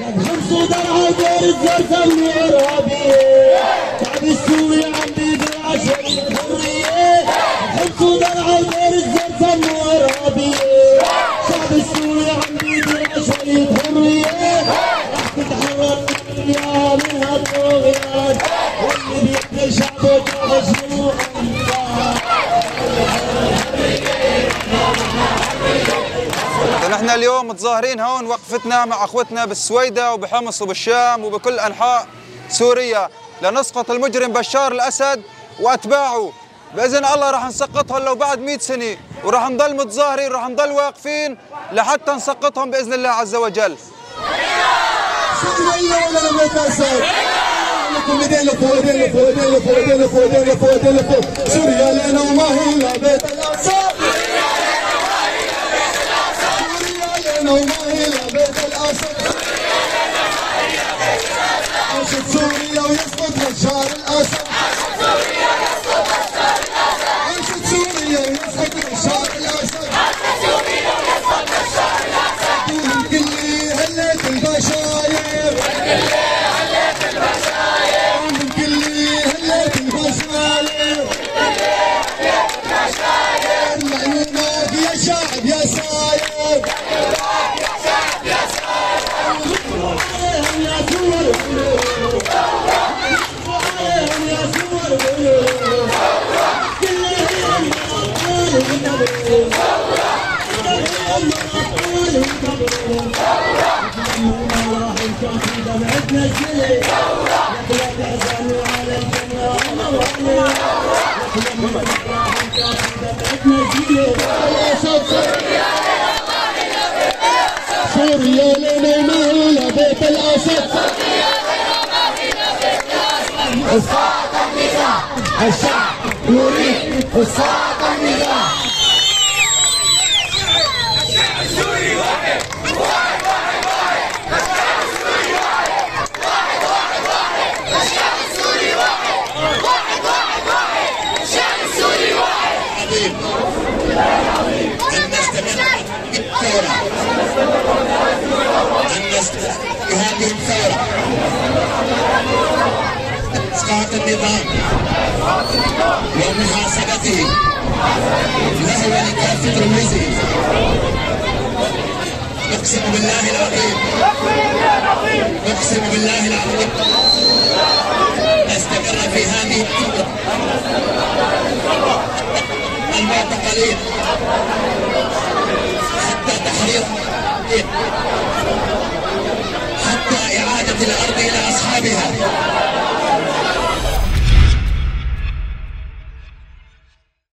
خمسة درعا دير الزرزة والإرهابية شعب السوري عم بيدعى شيء الحرية. واللي بيقتل شعبه تعجبه نحن اليوم متظاهرين هون وقفتنا مع أخوتنا بالسويدة وبحمص وبالشام وبكل أنحاء سوريا لنسقط المجرم بشار الأسد وأتباعه. بإذن الله راح نسقطهم لو بعد 100 سنة وراح نضل متظاهرين وراح نضل واقفين لحتى نسقطهم بإذن الله عز وجل. سوريا لنا وما هي الا بيت الاقصى سوريا لنا وما هي الا بيت الاقصى سوريا لنا ما بيت الأسد إسقاط النظام الشعب يريد إسقاط أن نستمر بالثورة أن نستمر بهذه الثورة إسقاط النظام ومحاسبته له ولكافة رموزه أقسم بالله العظيم المعتقلين حتى تحرير.